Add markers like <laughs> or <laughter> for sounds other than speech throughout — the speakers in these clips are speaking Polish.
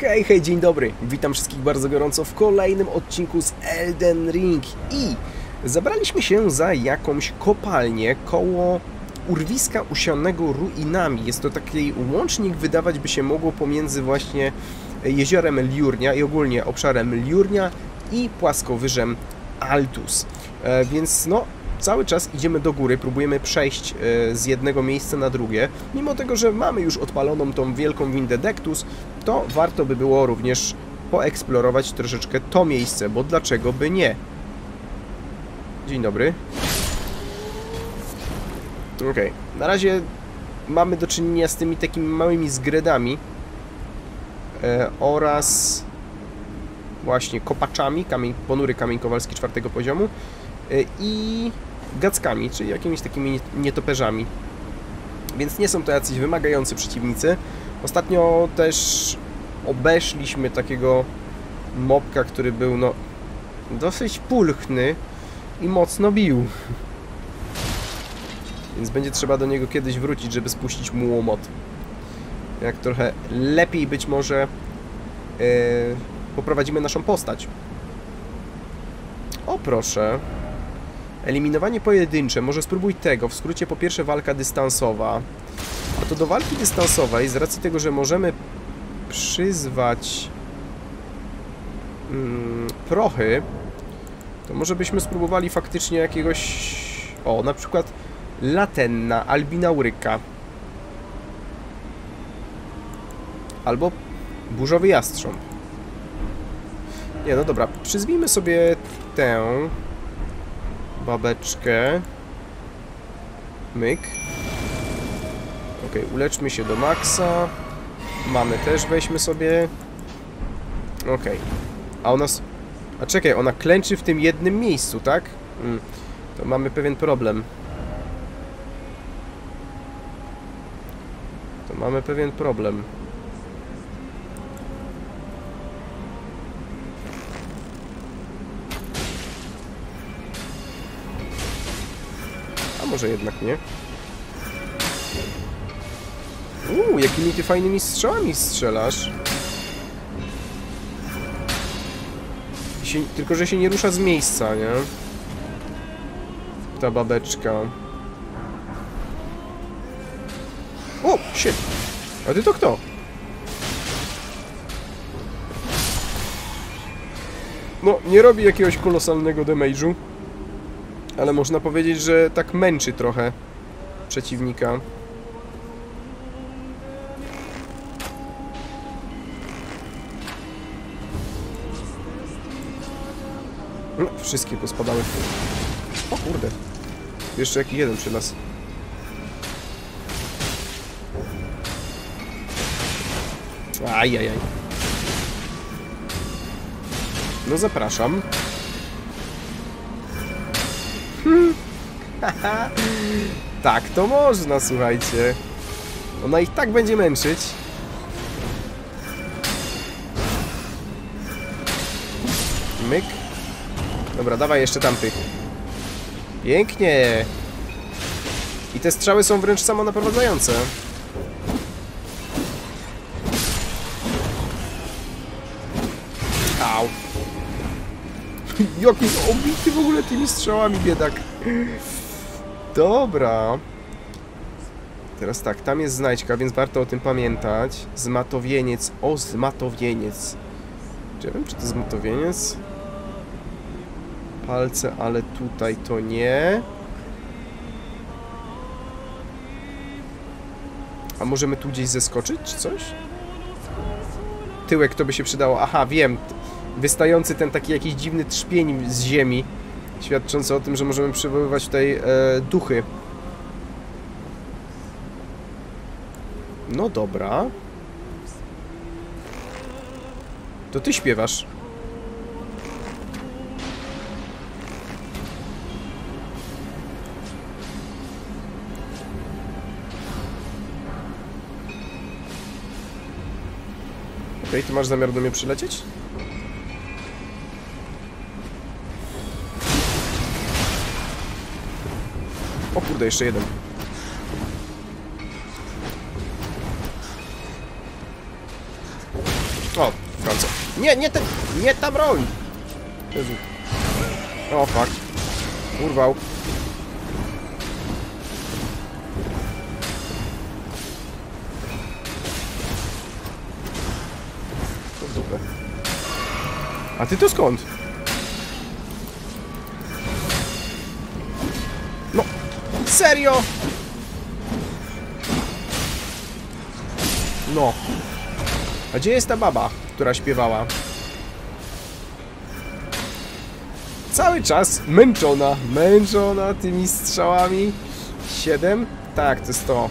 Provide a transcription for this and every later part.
Hej, hej, dzień dobry. Witam wszystkich bardzo gorąco w kolejnym odcinku z Elden Ring i zabraliśmy się za jakąś kopalnię koło urwiska usianego ruinami. Jest to taki łącznik, wydawać by się mogło, pomiędzy właśnie jeziorem Liurnia i ogólnie obszarem Liurnia i płaskowyżem Altus. E, więc no, cały czas idziemy do góry, próbujemy przejść e, z jednego miejsca na drugie. Mimo tego, że mamy już odpaloną tą wielką windę Dectus, to warto by było również poeksplorować troszeczkę to miejsce, bo dlaczego by nie? Dzień dobry. Ok, na razie mamy do czynienia z tymi takimi małymi zgredami e, oraz właśnie kopaczami, kamień, ponury kamień kowalski czwartego poziomu e, i gackami, czyli jakimiś takimi nietoperzami. Więc nie są to jacyś wymagający przeciwnicy. Ostatnio też obeszliśmy takiego mobka, który był no dosyć pulchny i mocno bił. Więc będzie trzeba do niego kiedyś wrócić, żeby spuścić mu łomot. Jak trochę lepiej być może yy, poprowadzimy naszą postać. O proszę. Eliminowanie pojedyncze. Może spróbuj tego. W skrócie po pierwsze walka dystansowa. A to do walki dystansowej, z racji tego, że możemy przyzwać mm, prochy, to może byśmy spróbowali faktycznie jakiegoś... O, na przykład Latenna, Albinauryka. Albo Burzowy Jastrząb. Nie, no dobra, przyzwijmy sobie tę babeczkę. Myk. Ok, uleczmy się do maksa. Mamy też, weźmy sobie. Ok. A ona... A czekaj, ona klęczy w tym jednym miejscu, tak? Mm. To mamy pewien problem. To mamy pewien problem. Może jednak nie? Uuu, jakimi ty fajnymi strzałami strzelasz. Się, tylko, że się nie rusza z miejsca, nie? Ta babeczka. O, shit. A ty to kto? No, nie robi jakiegoś kolosalnego damage'u. Ale można powiedzieć, że tak męczy trochę przeciwnika. No, wszystkie pospadały. O kurde. Jeszcze jaki jeden przy. Ajajaj. No zapraszam. <laughs> tak to można, słuchajcie. Ona ich tak będzie męczyć. Myk. Dobra, dawaj jeszcze tamtych. Pięknie. I te strzały są wręcz samonaprowadzające. Au. <laughs> Jaki obity w ogóle tymi strzałami, biedak. Dobra. Teraz tak, tam jest znajdźka, więc warto o tym pamiętać. Zmatowieniec. O, zmatowieniec. Czy ja wiem, czy to zmatowieniec? Palce, ale tutaj to nie. A możemy tu gdzieś zeskoczyć, czy coś? Tyłek to by się przydało. Aha, wiem. Wystający ten taki jakiś dziwny trzpień z ziemi. Świadczący o tym, że możemy przywoływać tutaj e, duchy. No dobra. To ty śpiewasz. Okej, okay, ty masz zamiar do mnie przylecieć? Kurde, jeszcze jeden. O, Franco. Nie, nie ten, nie ta broń! Jezu. O, fuck. Urwał. W. A ty to skąd? Serio? No. A gdzie jest ta baba, która śpiewała? Cały czas męczona, męczona tymi strzałami. Siedem? Tak, to jest to.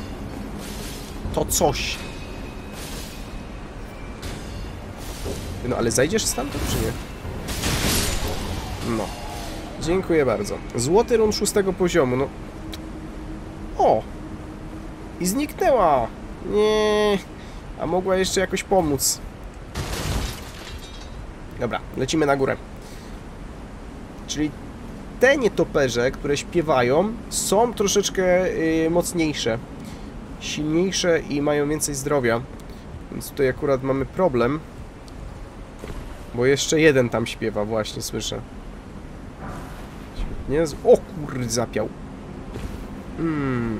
To coś. No, ale zajdziesz stamtąd, czy nie? No. Dziękuję bardzo. Złoty run szóstego poziomu, no. O! I zniknęła! Nie. A mogła jeszcze jakoś pomóc. Dobra, lecimy na górę. Czyli te nietoperze, które śpiewają, są troszeczkę yy, mocniejsze. Silniejsze i mają więcej zdrowia. Więc tutaj akurat mamy problem. Bo jeszcze jeden tam śpiewa, właśnie słyszę. Nie? O kurde, zapiał. Hmm.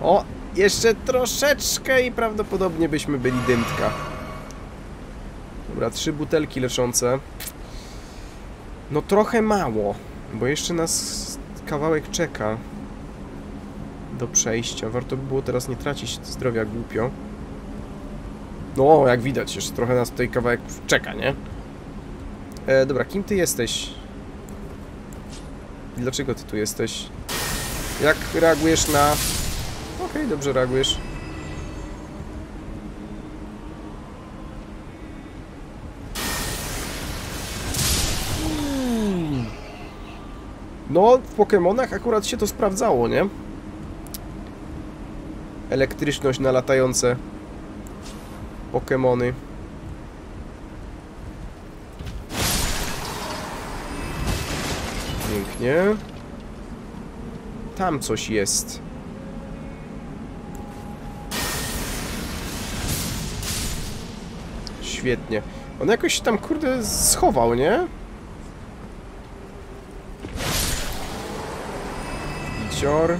O, jeszcze troszeczkę i prawdopodobnie byśmy byli dymtka. Dobra, trzy butelki leczące. No trochę mało, bo jeszcze nas kawałek czeka do przejścia. Warto by było teraz nie tracić zdrowia głupio. No, jak widać, jeszcze trochę nas tutaj kawałek czeka, nie? E, dobra, kim ty jesteś? Dlaczego ty tu jesteś? Jak reagujesz na... Okej, okay, dobrze reagujesz. No, w Pokémonach akurat się to sprawdzało, nie? Elektryczność na latające Pokémony. Pięknie. Tam coś jest. Świetnie. On jakoś tam, kurde, schował, nie? Cior.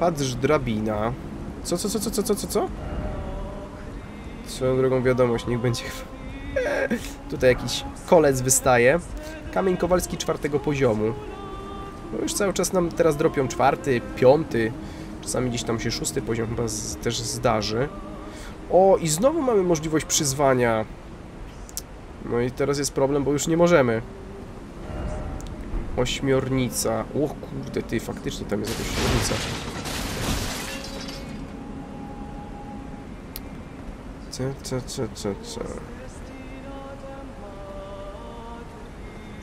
Patrz drabina. Co, co, co, co, co, co, co, co? Swoją drogą wiadomość, niech będzie... <laughs> Tutaj jakiś kolec wystaje. Kamień Kowalski czwartego poziomu. No już cały czas nam teraz dropią czwarty, piąty. Czasami gdzieś tam się szósty poziom chyba z, też zdarzy. O, i znowu mamy możliwość przyzwania. No i teraz jest problem, bo już nie możemy. Ośmiornica. O kurde, ty, faktycznie tam jest jakaś ośmiornica. Co, co, co, co, co?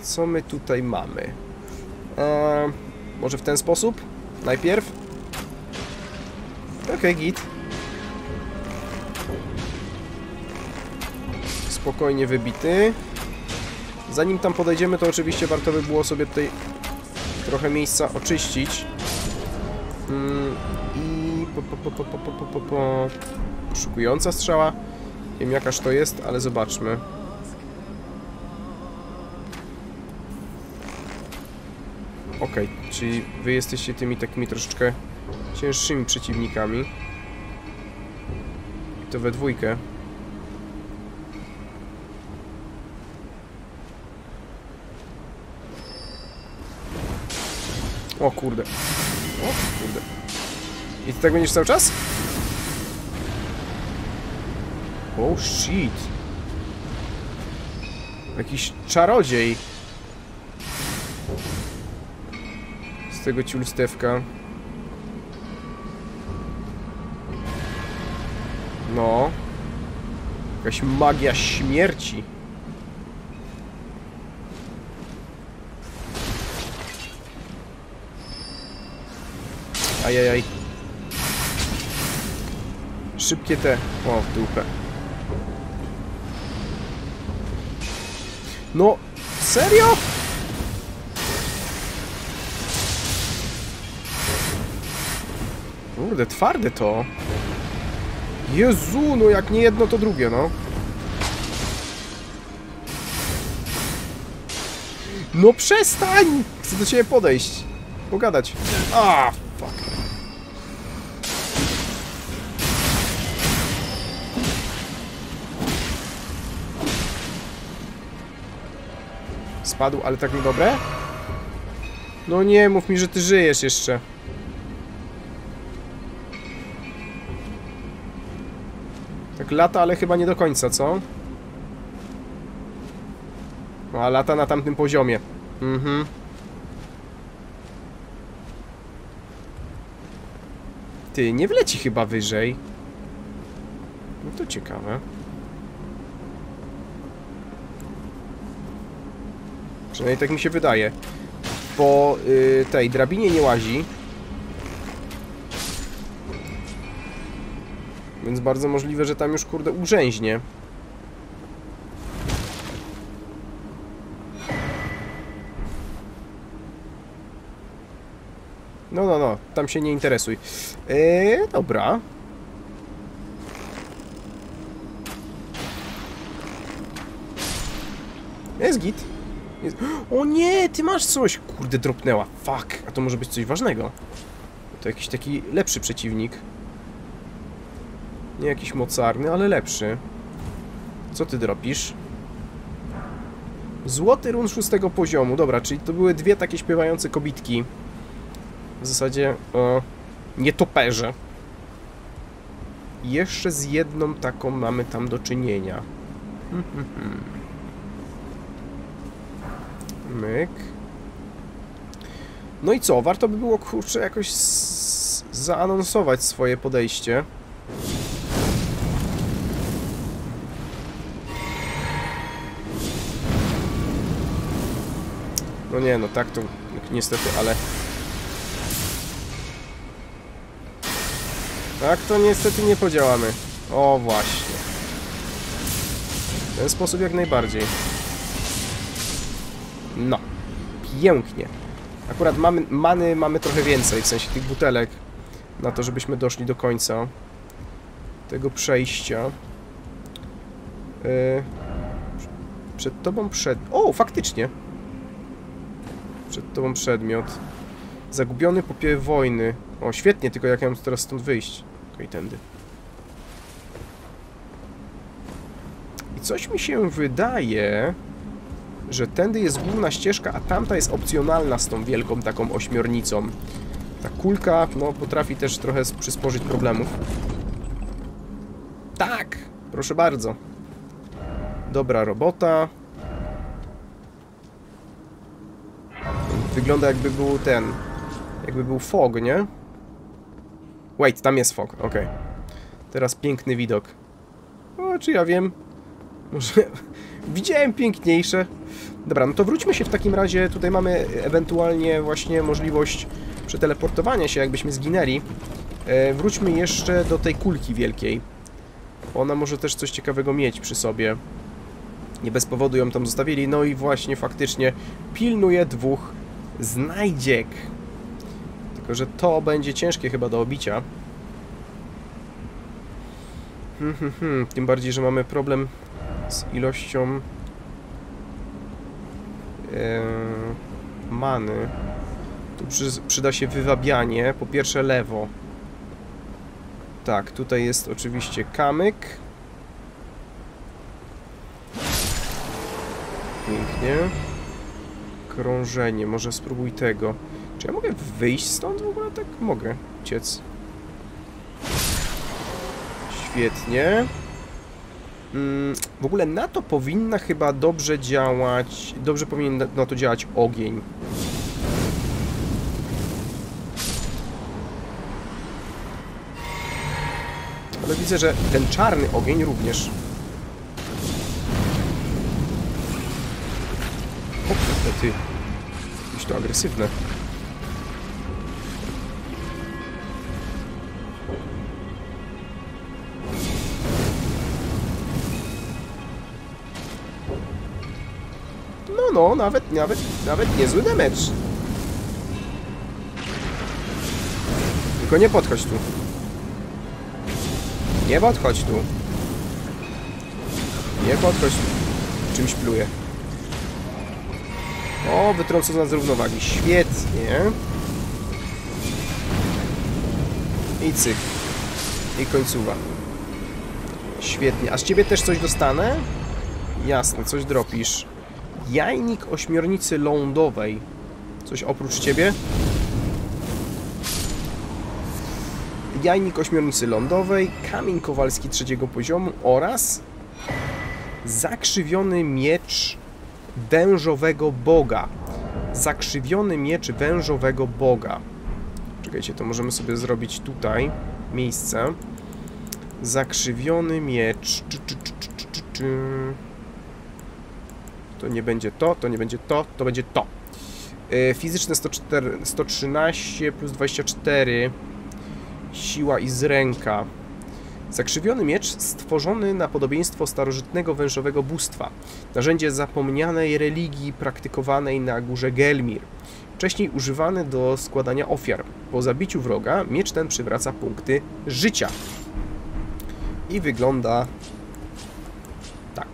Co my tutaj mamy? Eee, może w ten sposób? Najpierw? Okej, okay, git. Spokojnie wybity. Zanim tam podejdziemy, to oczywiście warto by było sobie tutaj trochę miejsca oczyścić. Mm, I po, po, po, po, po, po, po, po. Poszukująca strzała. Nie wiem jakaż to jest, ale zobaczmy. Czyli wy jesteście tymi takimi troszeczkę cięższymi przeciwnikami. I to we dwójkę. O kurde. O kurde. I ty tak będziesz cały czas? Oh shit. Jakiś czarodziej. Tego ciulstewka. No. Jakaś magia śmierci. Ajajaj. Szybkie te. O, w dupę. No, serio? Kurde, twarde to. Jezu, no jak nie jedno, to drugie, no. No przestań! Chcę do ciebie podejść. Pogadać. A, fuck. Spadł, ale tak niedobre? No nie, mów mi, że ty żyjesz jeszcze. Tak lata, ale chyba nie do końca, co? No, a lata na tamtym poziomie. Mhm. Ty, nie wleci chyba wyżej. No to ciekawe. Przynajmniej tak mi się wydaje. Po y, tej drabinie nie łazi. Więc bardzo możliwe, że tam już kurde urzęźnie. No, no, no, tam się nie interesuj. Eee, dobra. Jest git. Jest... <gasps> O nie, ty masz coś! Kurde, dropnęła. Fuck, a to może być coś ważnego. To jakiś taki lepszy przeciwnik. Nie jakiś mocarny, ale lepszy. Co ty dropisz? Złoty run szóstego poziomu. Dobra, czyli to były dwie takie śpiewające kobitki. W zasadzie e, nietoperze. Jeszcze z jedną taką mamy tam do czynienia. Myk. No i co? Warto by było, kurczę, jakoś zaanonsować swoje podejście. No nie, no tak to niestety, ale... Tak to niestety nie podziałamy. O, właśnie. W ten sposób jak najbardziej. No. Pięknie. Akurat mamy, many mamy trochę więcej, w sensie tych butelek, na to, żebyśmy doszli do końca tego przejścia. Yy, przed tobą przed... O, faktycznie. Przed tobą przedmiot. Zagubiony popieł wojny. O, świetnie, tylko jak ja mam teraz stąd wyjść? Okej, tędy. I coś mi się wydaje, że tędy jest główna ścieżka, a tamta jest opcjonalna z tą wielką taką ośmiornicą. Ta kulka, no, potrafi też trochę przysporzyć problemów. Tak! Proszę bardzo. Dobra robota. Wygląda jakby był ten... Jakby był fog, nie? Wait, tam jest fog, ok. Teraz piękny widok. O, czy ja wiem? Może... <laughs> Widziałem piękniejsze. Dobra, no to wróćmy się w takim razie. Tutaj mamy ewentualnie właśnie możliwość przeteleportowania się, jakbyśmy zginęli. E, wróćmy jeszcze do tej kulki wielkiej. Ona może też coś ciekawego mieć przy sobie. Nie bez powodu ją tam zostawili. No i właśnie faktycznie pilnuje dwóch znajdziek. Tylko, że to będzie ciężkie chyba do obicia. Hmm, hmm, hmm. Tym bardziej, że mamy problem z ilością e, many. Tu przy, przyda się wywabianie. Po pierwsze lewo. Tak, tutaj jest oczywiście kamyk. Pięknie. Krążenie, może spróbuj tego. Czy ja mogę wyjść stąd w ogóle? Tak, mogę. Uciec. Świetnie. Mm, w ogóle na to powinna chyba dobrze działać... Dobrze powinien na to działać ogień. Ale widzę, że ten czarny ogień również. Ty. Jakieś to agresywne. No, no, nawet, nawet, nawet niezły damage. Tylko nie podchodź tu. Nie podchodź tu. Nie podchodź. Czymś pluje. O, wytrącona z równowagi. Świetnie. I cyk. I końcowa. Świetnie. A z ciebie też coś dostanę? Jasne, coś dropisz. Jajnik ośmiornicy lądowej. Coś oprócz ciebie? Jajnik ośmiornicy lądowej, kamień kowalski trzeciego poziomu oraz zakrzywiony miecz wężowego boga. Zakrzywiony miecz wężowego boga. Czekajcie, to możemy sobie zrobić tutaj miejsce. Zakrzywiony miecz. To nie będzie to, to nie będzie to, to będzie to. Yy, fizyczne 104, 113 plus 24. Siła i zręka. Zakrzywiony miecz stworzony na podobieństwo starożytnego wężowego bóstwa. Narzędzie zapomnianej religii praktykowanej na górze Gelmir. Wcześniej używany do składania ofiar. Po zabiciu wroga miecz ten przywraca punkty życia. I wygląda tak.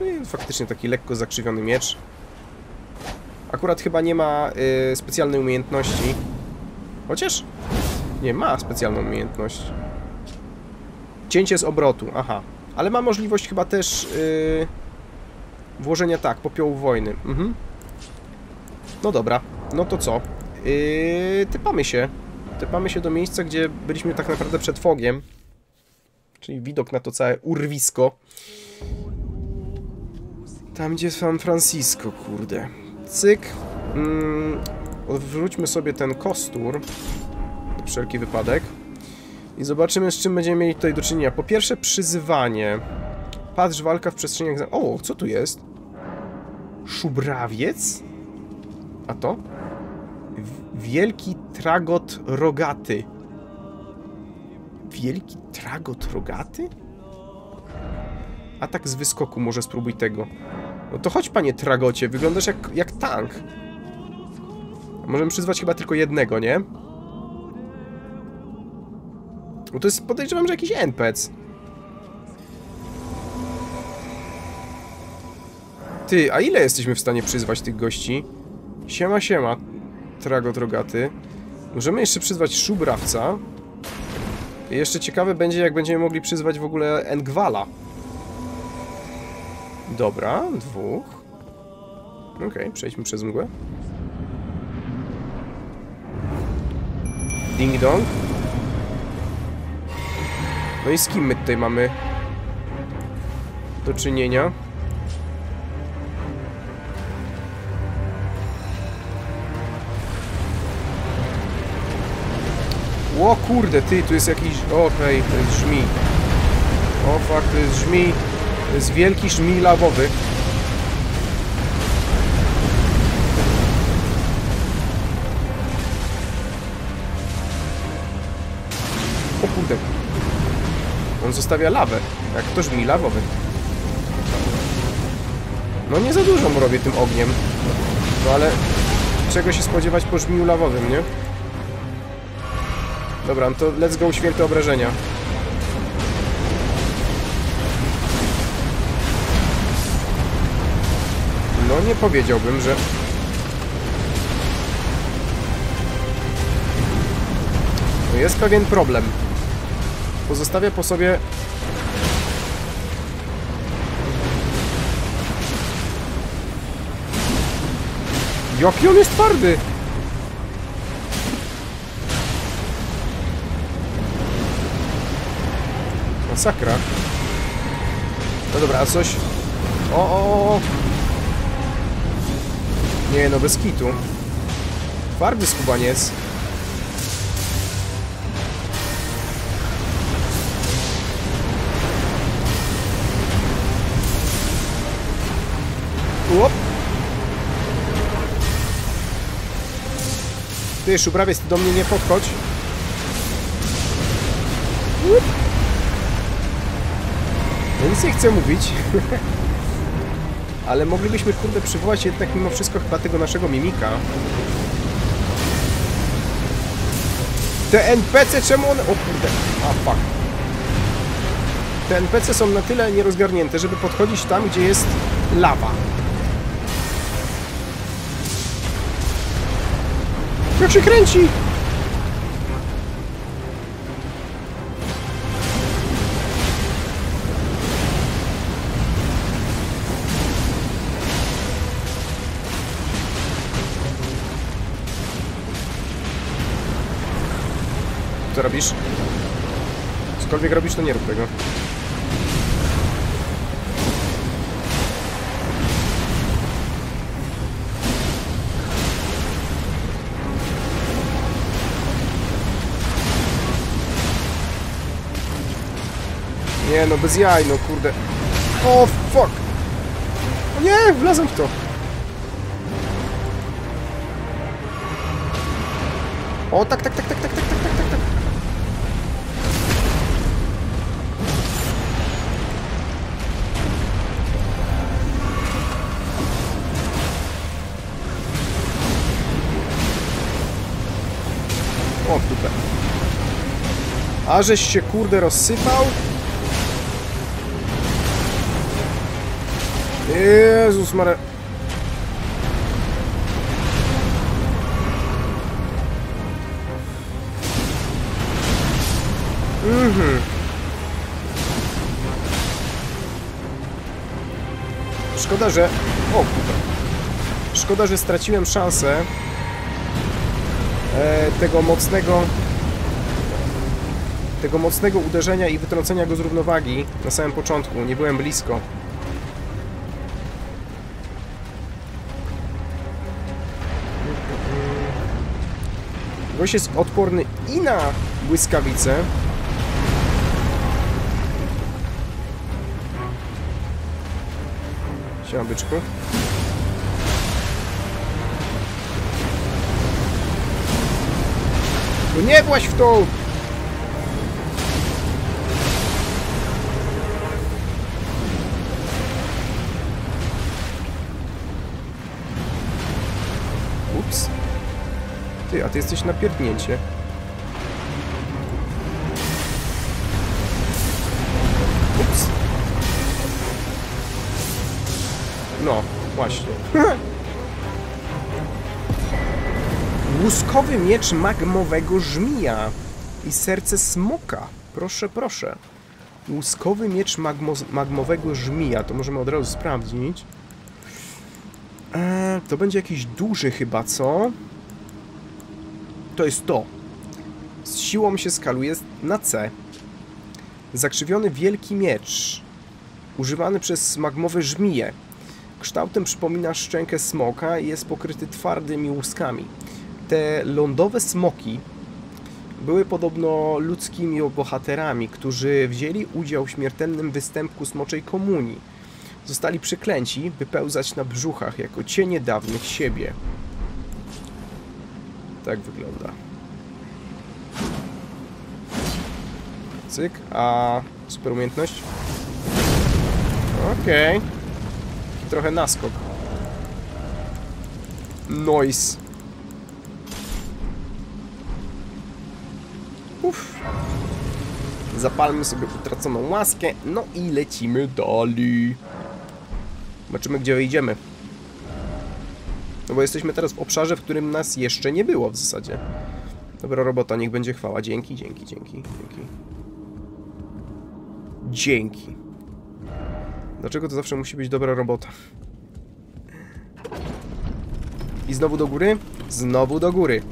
No i faktycznie taki lekko zakrzywiony miecz. Akurat chyba nie ma y, specjalnej umiejętności. Chociaż nie ma specjalną umiejętność. Cięcie z obrotu, aha. Ale ma możliwość chyba też yy, włożenia tak, popiołu wojny. Mhm. No dobra, no to co? Yy, typamy się. Typamy się do miejsca, gdzie byliśmy tak naprawdę przed fogiem. Czyli widok na to całe urwisko. Tam, gdzie San Francisco, kurde. Cyk. Mm, odwróćmy sobie ten kostur. Wszelki wypadek. I zobaczymy, z czym będziemy mieli tutaj do czynienia. Po pierwsze, przyzywanie. Patrz, walka w przestrzeniach... O, co tu jest? Szubrawiec? A to? Wielki tragot rogaty. Wielki tragot rogaty? Atak z wyskoku, może spróbuj tego. No to chodź, panie tragocie, wyglądasz jak, jak tank. Możemy przyzwać chyba tylko jednego, nie? No to jest, podejrzewam, że jakiś NPC. Ty, a ile jesteśmy w stanie przyzwać tych gości? Siema, siema, trago drogaty. Możemy jeszcze przyzwać szubrawca. I jeszcze ciekawe będzie, jak będziemy mogli przyzwać w ogóle Engwala. Dobra, dwóch. Okej, okay, przejdźmy przez mgłę. Ding dong. No i z kim my tutaj mamy do czynienia? O kurde, ty, tu jest jakiś... Okej, okay, to jest żmi. O fuck, to jest żmi. To jest wielki żmi lawowy. O kurde. On zostawia lawę. Jak to żmi lawowy. No nie za dużo mu robię tym ogniem. No ale czego się spodziewać po żmiu lawowym, nie? Dobra, no to let's go święte obrażenia. No nie powiedziałbym, że... No jest pewien problem. Pozostawia po sobie... Jaki on jest twardy! Masakra. No dobra, a coś... O, o, o! Nie, no bez kitu. Twardy skubaniec. Łop! Ty, szubrawiec, ty do mnie nie podchodź. Łup. No nic nie chcę mówić. <laughs> Ale moglibyśmy, kurde, przywołać jednak mimo wszystko chyba tego naszego mimika. Te NPC czemu one... O kurde. A, fuck. Te NPC są na tyle nierozgarnięte, żeby podchodzić tam, gdzie jest lawa. Jak się kręci! Co robisz? Cokolwiek robisz, to nie rób tego. Nie no, bez jaj, no kurde. O, fuck! O nie, wlazłem w to. O, tak, tak, tak, tak, tak, tak, tak, tak, tak, tak. O, w dupę. A żeś się kurde rozsypał? Jezus Mare... Mhm. Szkoda, że... O kurde. Szkoda, że straciłem szansę e, tego mocnego tego mocnego uderzenia i wytrącenia go z równowagi na samym początku. Nie byłem blisko. Gość jest odporny i na błyskawice. Siema, byczku. No nie właź w to! Ty, a ty jesteś na pierdnięcie. Ups. No, właśnie. <laughs> Łuskowy miecz magmowego żmija i serce smoka. Proszę, proszę. Łuskowy miecz magmo magmowego żmija. To możemy od razu sprawdzić. Eee, to będzie jakiś duży chyba, co? To jest to. Z siłą się skaluje na C. Zakrzywiony wielki miecz. Używany przez magmowe żmije. Kształtem przypomina szczękę smoka i jest pokryty twardymi łuskami. Te lądowe smoki były podobno ludzkimi bohaterami, którzy wzięli udział w śmiertelnym występku smoczej komunii. Zostali przyklęci, by pełzać na brzuchach jako cienie dawnych siebie. Tak wygląda. Cyk, a super umiejętność? Okej. Okay. Trochę naskok. Noise. Uff. Zapalmy sobie utraconą łaskę, no i lecimy dalej. Zobaczymy, gdzie wyjdziemy. No bo jesteśmy teraz w obszarze, w którym nas jeszcze nie było w zasadzie. Dobra robota, niech będzie chwała. Dzięki, dzięki, dzięki, dzięki. Dzięki. Dlaczego to zawsze musi być dobra robota? I znowu do góry? Znowu do góry.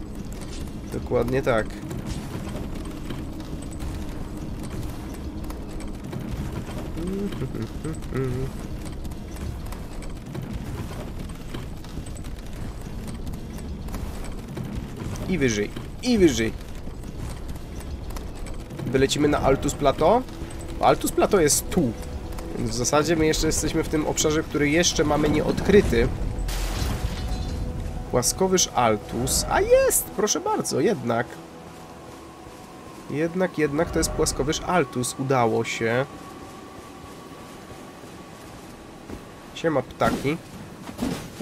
Dokładnie tak. <laughs> I wyżej, i wyżej. Wylecimy na Altus Plateau. Altus Plateau jest tu. Więc w zasadzie my jeszcze jesteśmy w tym obszarze, który jeszcze mamy nieodkryty. Płaskowyż Altus. A jest! Proszę bardzo, jednak. Jednak, jednak to jest płaskowyż Altus. Udało się. Siema ptaki.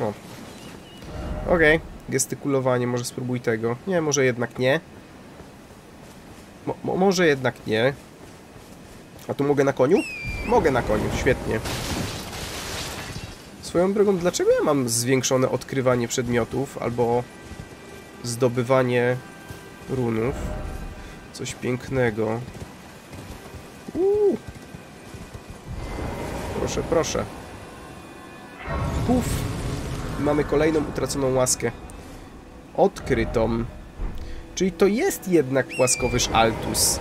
O. Okej. Okay. Gestykulowanie, może spróbuj tego. Nie, może jednak nie. może jednak nie. A tu mogę na koniu? Mogę na koniu, świetnie. Swoją drogą, dlaczego ja mam zwiększone odkrywanie przedmiotów albo zdobywanie runów? Coś pięknego. Uuu. Proszę, proszę. Puf. Mamy kolejną utraconą łaskę. Odkrytą. Czyli to jest jednak płaskowyż Altus.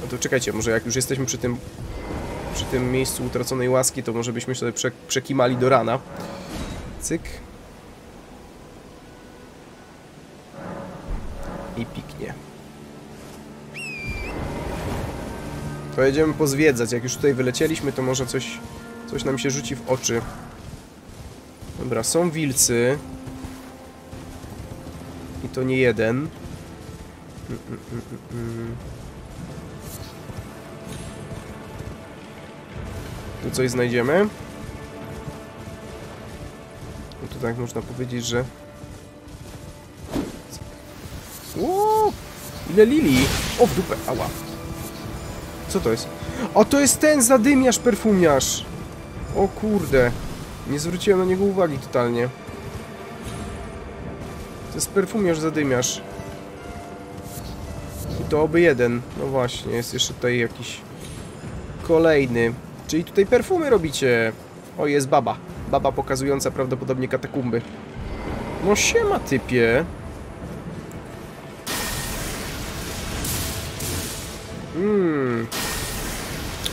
No to czekajcie, może jak już jesteśmy przy tym przy tym miejscu utraconej łaski, to może byśmy sobie prze, przekimali do rana. Cyk. I piknie. To jedziemy pozwiedzać. Jak już tutaj wylecieliśmy, to może coś, coś nam się rzuci w oczy. Dobra, są wilcy. I to nie jeden. Mm, mm, mm. Tu coś znajdziemy. No to tak można powiedzieć, że... Ło! Ile lili! O, w dupę! Ała! Co to jest? O, to jest ten zadymiarz perfumiarz! O kurde! Nie zwróciłem na niego uwagi totalnie. To jest perfumiarz zadymiarz. I to oby jeden. No właśnie, jest jeszcze tutaj jakiś kolejny. Czyli tutaj perfumy robicie. O, jest baba. Baba pokazująca prawdopodobnie katakumby. No siema, typie. Mmm.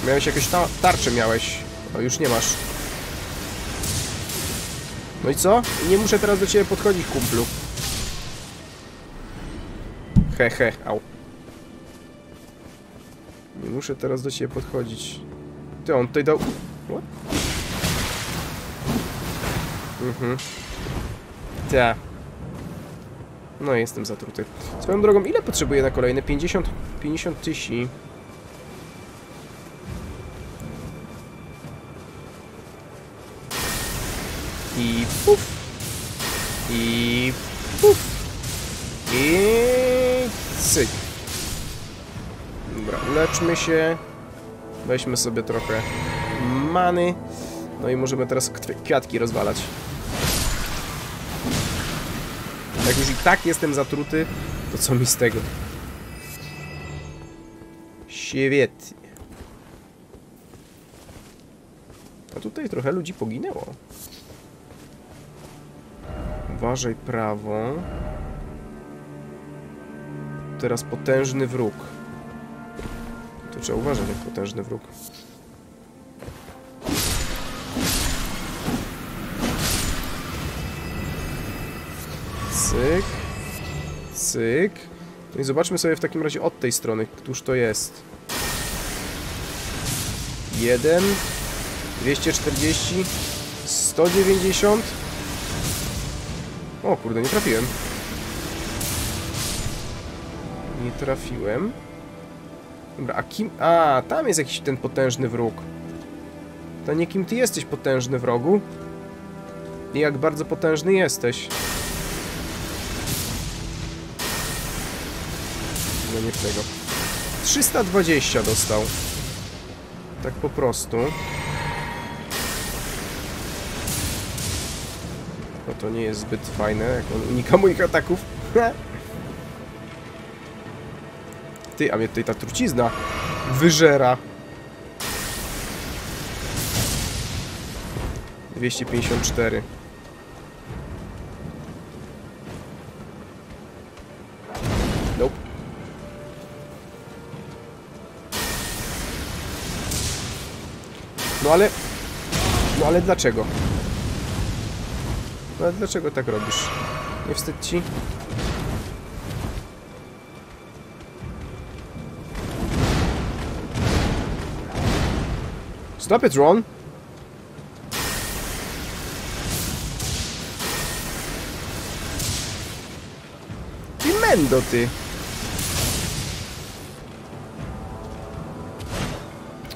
Miałeś jakieś ta tarcze, miałeś. O, już nie masz. No i co? Nie muszę teraz do ciebie podchodzić, kumplu. He, he, au. Nie muszę teraz do ciebie podchodzić. Ty, on tutaj dał... What? Mhm. Ta. No jestem zatruty. Swoją drogą, ile potrzebuję na kolejne? 50... 50 tysięcy. I puf. I puf. I cyk. Dobra, uleczmy się. Weźmy sobie trochę many. No i możemy teraz kwiatki rozwalać. Jak już i tak jestem zatruty, to co mi z tego? Świetnie. A tutaj trochę ludzi poginęło. Uważaj prawo. Teraz potężny wróg. To trzeba uważać jak potężny wróg. Cyk. Cyk. No i zobaczmy sobie w takim razie od tej strony, któż to jest. 1 240 190 O kurde, nie trafiłem. Nie trafiłem. Dobra, a kim... A, tam jest jakiś ten potężny wróg. To nie kim ty jesteś, potężny wrogu? I jak bardzo potężny jesteś. No nie w tego. 320 dostał. Tak po prostu. No to nie jest zbyt fajne, jak on unika moich ataków. <laughs> Ty, a mnie tutaj ta trucizna wyżera. 254. Nope. No ale... No ale dlaczego? No ale dlaczego tak robisz? Nie wstyd ci? Stop it, Ron! Ty mendo, ty!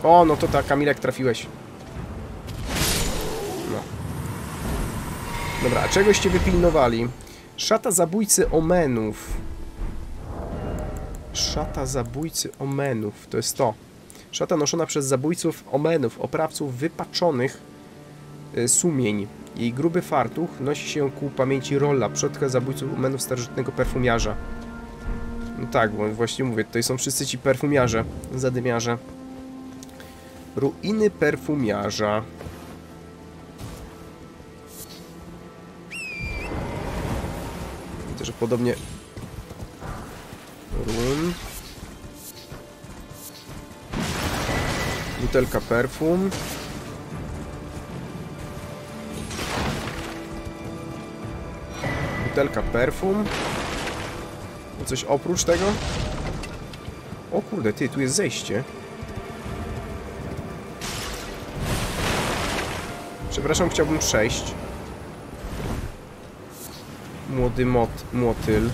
O, no to tak, Kamilek, trafiłeś. Dobra, a czegoście wypilnowali? Szata zabójcy omenów. Szata zabójcy omenów. To jest to. Szata noszona przez zabójców omenów, oprawców wypaczonych y, sumień. Jej gruby fartuch nosi się ku pamięci Rolla, przodka zabójców omenów starożytnego perfumiarza. No tak, bo właśnie mówię, tutaj są wszyscy ci perfumiarze, zadymiarze. Ruiny perfumiarza. Widzę, że podobnie... Run. Butelka perfum. Butelka perfum. Coś oprócz tego? O kurde, ty, tu jest zejście. Przepraszam, chciałbym przejść. Młody mot motyl.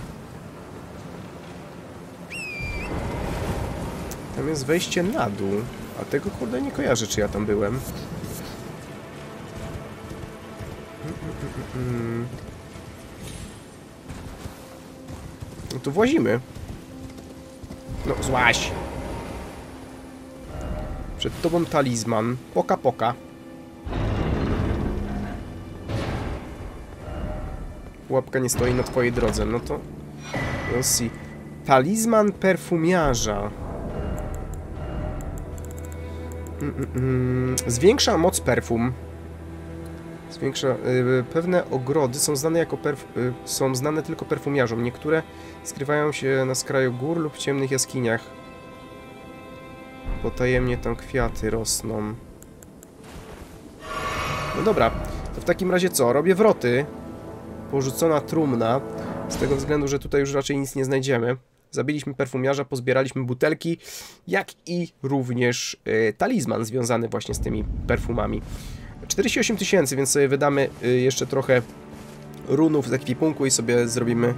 Tam jest wejście na dół. A tego kurde nie kojarzę, czy ja tam byłem. No to włazimy. No, złaś. Przed tobą talizman. Poka, poka. Łapka nie stoi na twojej drodze, no to... Si. Talizman perfumiarza. Mm, mm, mm. Zwiększa moc perfum. Zwiększa... Y, pewne ogrody są znane jako perf... Y, są znane tylko perfumiarzom. Niektóre skrywają się na skraju gór lub ciemnych jaskiniach. Potajemnie tam kwiaty rosną. No dobra, to w takim razie co? Robię wroty. Porzucona trumna. Z tego względu, że tutaj już raczej nic nie znajdziemy. Zabiliśmy perfumiarza, pozbieraliśmy butelki, jak i również y, talizman związany właśnie z tymi perfumami. 48 tysięcy, więc sobie wydamy y, jeszcze trochę runów z ekwipunku i sobie zrobimy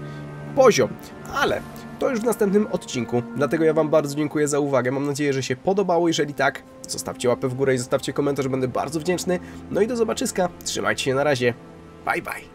poziom. Ale to już w następnym odcinku. Dlatego ja Wam bardzo dziękuję za uwagę. Mam nadzieję, że się podobało. Jeżeli tak, zostawcie łapę w górę i zostawcie komentarz, będę bardzo wdzięczny. No i do zobaczyska. Trzymajcie się na razie. Bye bye.